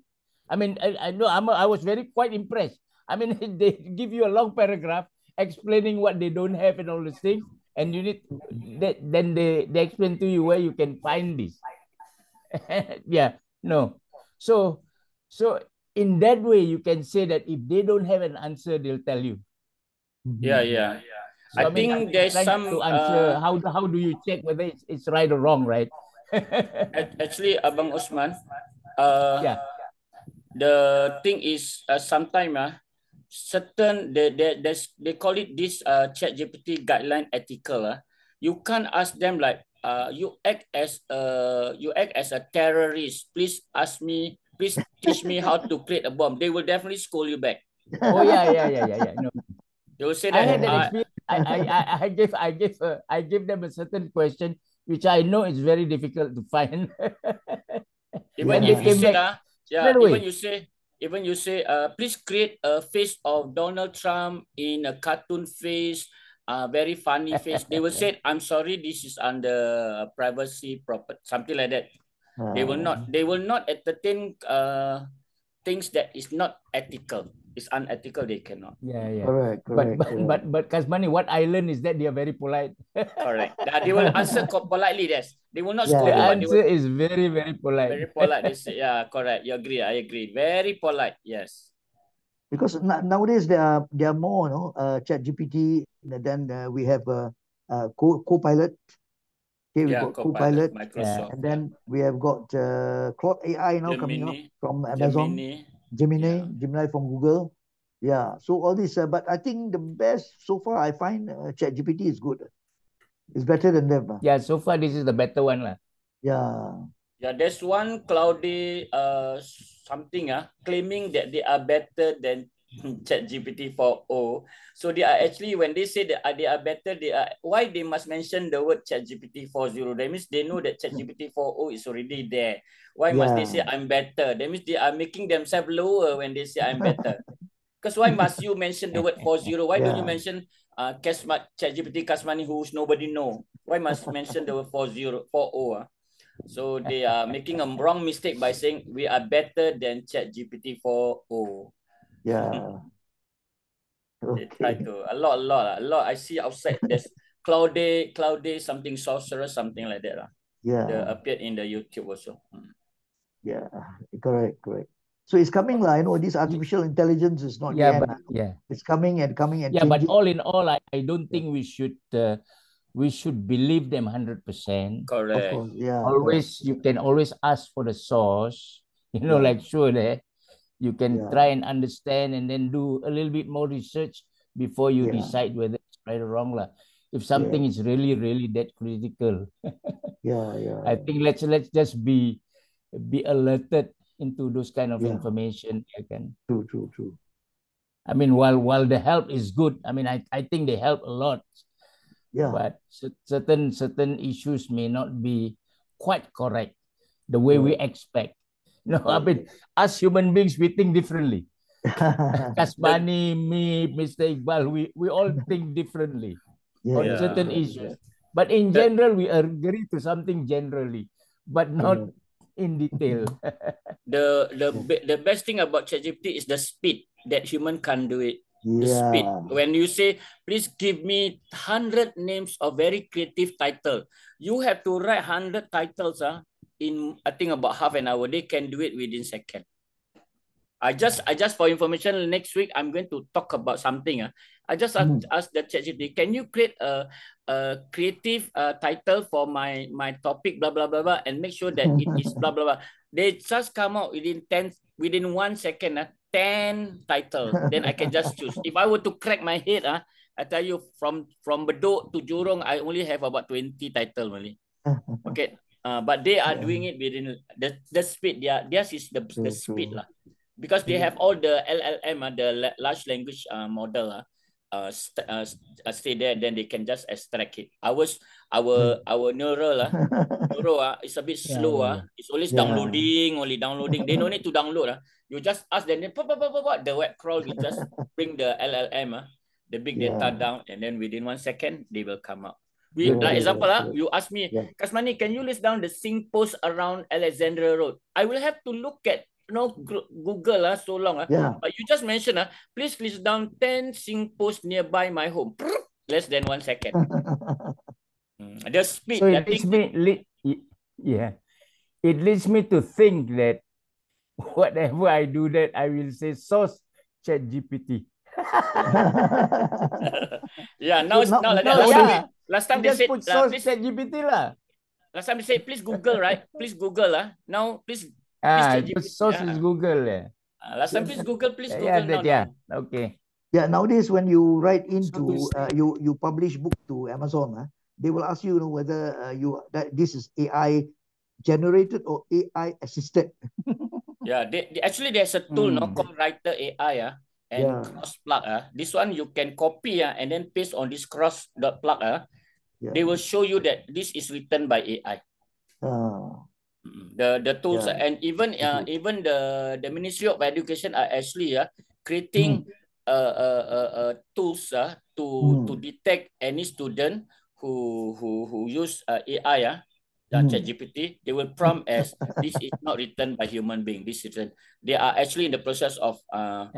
I mean, I, I know I'm a, I was very quite impressed. I mean, <laughs> they give you a long paragraph explaining what they don't have and all these things, and you need that. Then they they explain to you where you can find this. <laughs> yeah, no. So so in that way, you can say that if they don't have an answer, they'll tell you. yeah Yeah, yeah. So, I mean, think I'm there's trying some to answer uh, how how do you check whether it's, it's right or wrong, right? <laughs> Actually, Abang Osman, uh, yeah. the thing is uh, sometime uh, certain they, they, there's, they call it this uh, chat GPT guideline ethical. Uh, you can't ask them like, uh, you act as a, you act as a terrorist. Please ask me, please teach me how to create a bomb. They will definitely scold you back. Oh yeah, yeah, yeah, yeah, yeah. No, They will say I that, had that uh, experience. I I I, I <laughs> give I give uh, I give them a certain question which I know is very difficult to find. <laughs> even they Yeah. if you came say, back uh, yeah, straight away. even you say, even you say, uh, please create a face of Donald Trump in a cartoon face, uh, very funny face. They will <laughs> say, I'm sorry, this is under privacy proper, something like that. They will not, they will not entertain uh, things that is not ethical. It's unethical. They cannot. Yeah, yeah. Correct, But correct. but correct. but but Kasmani, what I learned is that they are very polite. <laughs> Correct. Uh, they will answer co- politely. Yes, they will not Yeah. scold the you, answer will is very very polite. very polite. They say, yeah, correct. You agree? I agree. Very polite. Yes. because nowadays there are there are more, you know, uh, Chat GPT. Then uh, we have uh, uh, co co-pilot. Okay, we Yeah, got Copilot, Copilot, Microsoft. and then we have got uh, Claude AI now coming up from Amazon, Gemini. Gemini, yeah. Gemini from Google. Yeah, so all this, uh, but I think the best so far I find uh, Chat GPT is good. It's better than them. ah. Yeah, so far this is the better one lah. Yeah. Yeah, there's one cloudy uh something uh, claiming that they are better than <laughs> ChatGPT 4o. So they are actually when they say that uh, they are better, they are why they must mention the word ChatGPT 4.0. That means they know that ChatGPT 4o is already there. Why must they say I'm better? That means they are making themselves lower when they say I'm better. <laughs> Because why must you mention the word 4.0? Why don't you mention uh Kasma, ChatGPT Kasmani who's nobody know? Why must mention the word 4.0 4.0? ah? So they are making a wrong mistake by saying we are better than ChatGPT 4.0. Yeah. They try to a lot, a lot, ah, a lot. I see outside there's <laughs> Cloudy, Cloudy, something sorcerer, something like that. lah. The Yeah. appeared in the YouTube also. Mm. Yeah. Correct. Correct. So it's coming, lah. I know this artificial intelligence is not Yeah, the but ah. yeah. It's coming and coming and Yeah, but all in all, I, I don't think we should uh, we should believe them hundred percent. Of Correct. course. Yeah. Correct. Always you can always ask for the source. <laughs> You know, Yeah. like sure there. You can Yeah. try and understand and then do a little bit more research before you Yeah. decide whether it's right or wrong. lah. If something is really, really that critical. <laughs> Yeah. Yeah. I think let's let's just be be alerted into those kind of Yeah. information. Can. True. True. True. I mean, while while the help is good, I mean, I, I think they help a lot, Yeah. but certain certain issues may not be quite correct the way we expect. You know, <laughs> I mean, as human beings we think differently. <laughs> Kasmani, me, Mr. Iqbal, we, we all think differently on Yeah. certain issues. But in general, we agree to something generally, but not in detail. <laughs> The the the best thing about ChatGPT is the speed that human can't do it. The speed. When you say, please give me hundred names of very creative title, you have to write hundred titles. Uh, in I think about half an hour. They can do it within second. I just I just for information next week I'm going to talk about something. Uh. I just ask, Mm. ask the ChatGPT, can you create a a creative uh, title for my my topic blah blah blah blah and make sure that it is blah blah blah. They just come out within 10 within one second uh, 10 title. Then I can just choose. If I were to crack my head uh, I tell you from from Bedok to Jurong I only have about 20 title only. <laughs> Okay. Uh, but they are Yeah. doing it within the the speed. Yeah, theirs is the the speed true. lah, because they have all the LLM, uh, the large language uh, model, uh, uh, st- uh, uh, stay there. Then they can just extract it. Ours, our our neural, uh, <laughs> neuro, uh, is a bit slow. yeah, Uh, it's always Yeah. downloading, only downloading. they don't need to download. Uh. You just ask them, then pop, pop, pop, pop, the web crawl will just <laughs> bring the LLM, uh, the big data Yeah. down, and then within one second they will come out. We, Yeah, like yeah, example, yeah, ah, you ask me, Yeah. Kasmani, can you list down the SingPost around Alexandra Road? I will have to look at you know Google ah so long ah. Yeah. But you just mention ah, please list down ten SingPosts nearby my home. Less than one second. <laughs> Mm, The speed, So it leads me, yeah, it leads me to think that <laughs> whatever I do, that I will say source Chat GPT. <laughs> yeah, now it's now- now like now that. Last yeah. time, they- last time they said, put uh, please, GPT lah. last time they said, please Google, right? Please Google ah. Now please, Ah, the source is yeah. Google. Yeah, uh, last time please Google, please yeah, Google yeah, now. that, yeah. now. Okay. Yeah, nowadays when you write to into uh, you you publish book to Amazon, uh, they will ask you, you know, whether uh, you that this is AI generated or AI assisted. <laughs> Yeah, they, they- actually there's a tool no Hmm. called Writer AI ah and Yeah. cross plug ah. This one you can copy ah and then paste on this cross dot plug ah. Yeah. They will show you that this is written by AI. Uh, Mm, The the tools Yeah. ah, and even uh, even the the Ministry of Education are actually ah creating uh, uh, uh, uh, tools ah to to Mm. detect any student who who who use uh, AI ah uh, Hmm. ChatGPT, they will prompt as this is not written by human being. This is written. They are actually in the process of uh,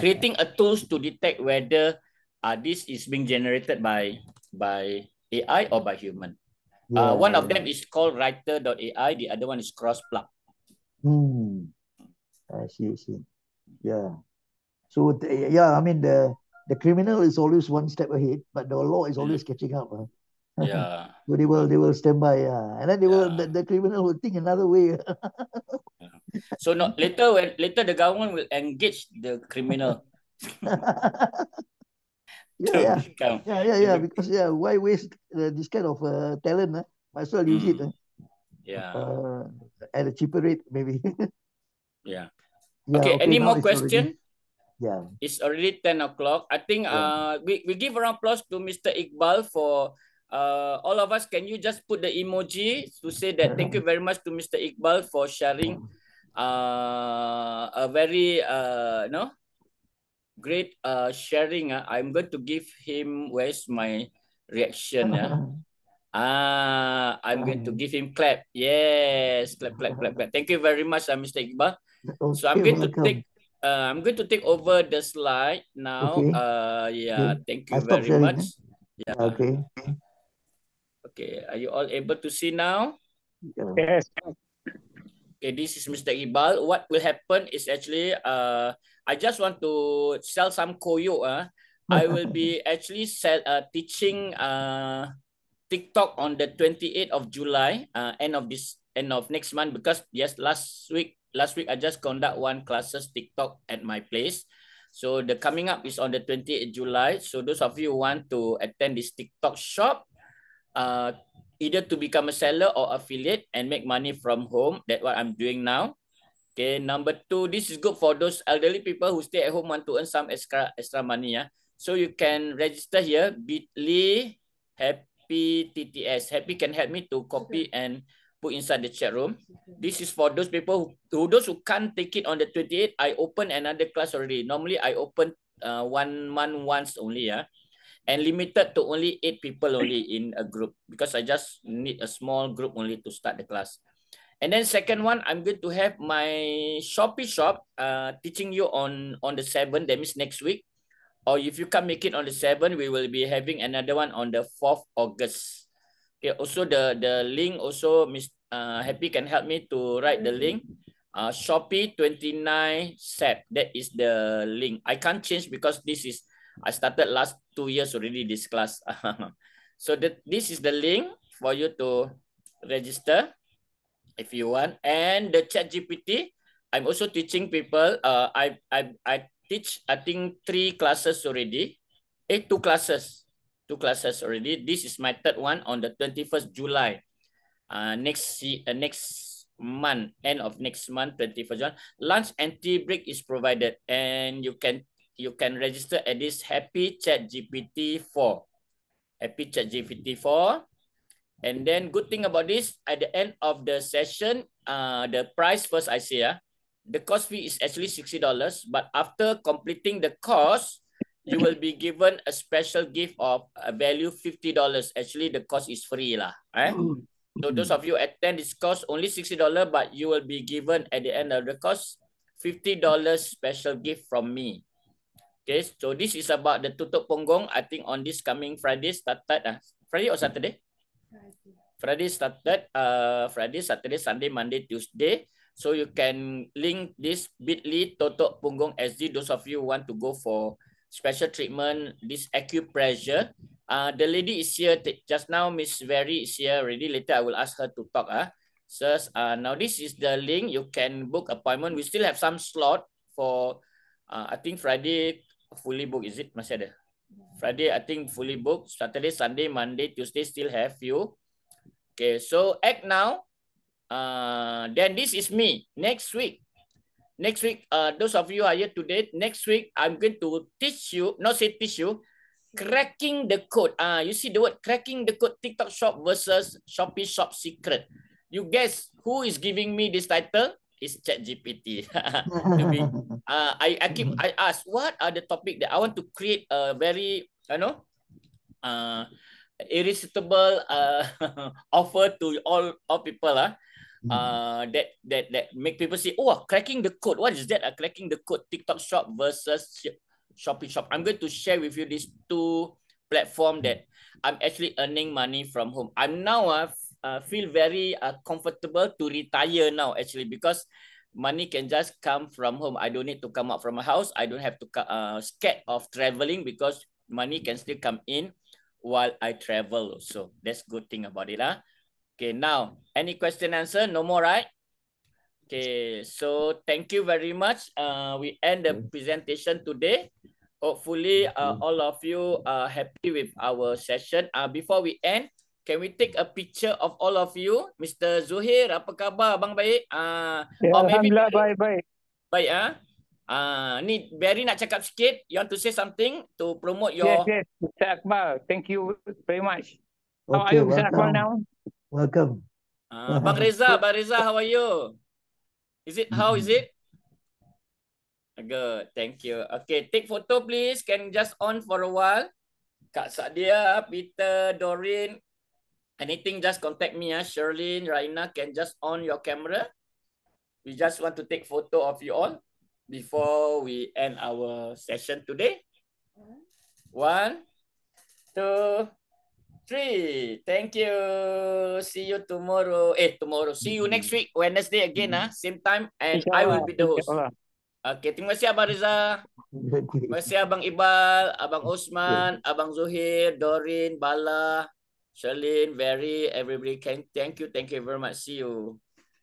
creating a tools to detect whether uh, this is being generated by by AI or by human. Uh, one of them is called Writer.ai. The other one is Crossplag. Hmm. I see, I see. Yeah. So th- yeah, I mean the the criminal is always one step ahead, but the law is always catching up. huh? Yeah. <laughs> So they will they will stand by, yeah. And then they will the, the criminal will think another way. So not later when later the government will engage the criminal <laughs> Yeah, yeah. Yeah, yeah, yeah. Because yeah, why waste uh, this kind of uh, talent? Uh? Might as well use it Mm. uh, Yeah. uh, at a cheaper rate, maybe. <laughs> Yeah. Yeah, Okay. Any more it's already- question? Yeah. It's already 10 o'clock. I think Yeah. uh we, we give a round of applause to Mr. Iqbal for uh all of us. Can you just put the emoji to say that thank you very much to Mr. Iqbal for sharing uh a very uh no great uh sharing. Uh. I'm going to give him where's my reaction. Uh. <laughs> Ah, I'm going to give him clap. Yes, clap, clap, clap, clap. Thank you very much, uh, Mr. Iqbal. So I'm Okay, going to take uh, I'm going to take over the slide now. Okay. Uh yeah, Okay. thank I you very sharing, much. Yeah. Okay. Okay. Are you all able to see now? Yes. Okay, this is Mr. Iqbal. What will happen is actually uh I just want to sell some koyo. Uh. I <laughs> will be actually sell uh teaching uh TikTok on the 28th of July, uh end of this end of next month because yes, last week last week I just conduct one classes TikTok at my place. So the coming up is on the 28th July. So those of you who want to attend this TikTok shop, uh, either to become a seller or affiliate and make money from home. That's what I'm doing now. Okay, number two, this is good for those elderly people who stay at home want to earn some extra extra money. Yeah, so you can register here. Bitly Happy TTS. Happy can help me to copy and put inside the chat room. This is for those people who, who those who can't take it on the 28th. I open another class already. Normally I open uh, one month once only. Yeah and limited to only eight people only in a group because I just need a small group only to start the class. And then second one, I'm going to have my Shopee shop uh, teaching you on, on the 7th, that means next week. Or if you can't make it on the 7th, we will be having another one on the 4th August. Okay, also the, the link, also Miss uh, Happy can help me to write the link. Uh, Shopee 29 SEP, that is the link. I can't change because this is I started last two years already this class. <laughs> so that this is the link for you to register if you want. And the ChatGPT, I'm also teaching people. Uh, I, I, I teach, I think, three classes already. Eh, two classes. Two classes already. This is my third one on the 21st July. Uh, next uh, next month, end of next month, 21st July. Lunch and tea break is provided. And you can you can register at this Happy Chat GPT 4. Happy Chat GPT 4. And then good thing about this, at the end of the session, uh, the price first I say, uh, the cost fee is actually $60. But after completing the course, you will be given a special gift of a value $50. Actually, the cost is free. Lah, eh? So those of you attend this course, only $60, but you will be given at the end of the course, $50 special gift from me. Okay, so this is about the tutup ponggong. I think on this coming Friday started. Uh, Friday or Saturday? Friday started. Uh, Friday, Saturday, Sunday, Monday, Tuesday. So you can link this bit.ly tutup ponggong SD. Those of you want to go for special treatment, this acupressure. Uh, the lady is here just now. Miss Very is here already. Later, I will ask her to talk. Uh. So uh, now this is the link. You can book appointment. We still have some slot for. Uh, I think Friday fully booked. Is it masih ada? Friday I think fully booked. Saturday, Sunday, Monday, Tuesday still have few. Okay, so act now. Uh, then this is me next week. Next week, uh, those of you are here today. Next week, I'm going to teach you, not say teach you, cracking the code. Uh, you see the word cracking the code TikTok shop versus Shopee shop secret. You guess who is giving me this title? Is ChatGPT. <laughs> uh, I I keep I ask what are the topic that I want to create a very you know uh irresistible uh, <laughs> offer to all all people ah. Mm. Uh, that that that make people say, oh, cracking the code. What is that? Uh, cracking the code TikTok Shop versus Sh- Shopee Shop. I'm going to share with you these two platform that I'm actually earning money from home. I'm now uh, uh, feel very uh, comfortable to retire now actually because money can just come from home. I don't need to come out from my house. I don't have to uh, scared of traveling because money can still come in while I travel. So that's good thing about it. Huh? Okay, now any question answer? No more, right? Okay, so thank you very much. Uh, we end the presentation today. Hopefully, uh, all of you are happy with our session. Uh, before we end, can we take a picture of all of you? Mr. Zuhir, apa khabar? Abang baik? Uh, Ya, or maybe Alhamdulillah baik-baik. baik ah. Uh, ni Barry nak cakap sikit. You want to say something to promote your Yes, yes, Mr. Akmal. Thank you very much. How are Okay, you, Mr. Akmal, welcome. now? Welcome. Uh, Bang Reza, Bang Reza, how are you? Is it how is it? Good, thank you. Okay, take photo please. Can just on for a while. Kak Sadia, Peter, Doreen, anything just contact me. Ah, Sherlyn, Raina can just on your camera. We just want to take photo of you all before we end our session today. One, two, three. Thank you. See you tomorrow. Eh, tomorrow. See you next week, Wednesday again, ah, same time, and I will be the host. Okay, terima kasih Abang Reza. <laughs> Terima kasih Abang Iqbal, Abang Osman, Abang Zuhir, Doreen, Bala, Sherlyn, Very, everybody. Can thank you, thank you very much. See you.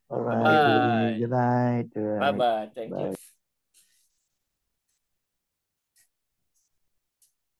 All right. Bye. Good night. All Bye right. bye. Thank you. Bye.